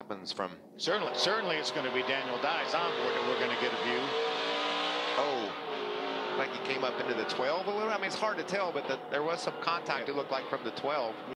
happens from. Certainly, certainly it's going to be Daniel Dye's onboard and we're going to get a view. Oh, like he came up into the 12 a little. I mean, it's hard to tell, but the, there was some contact. It looked like from the 12.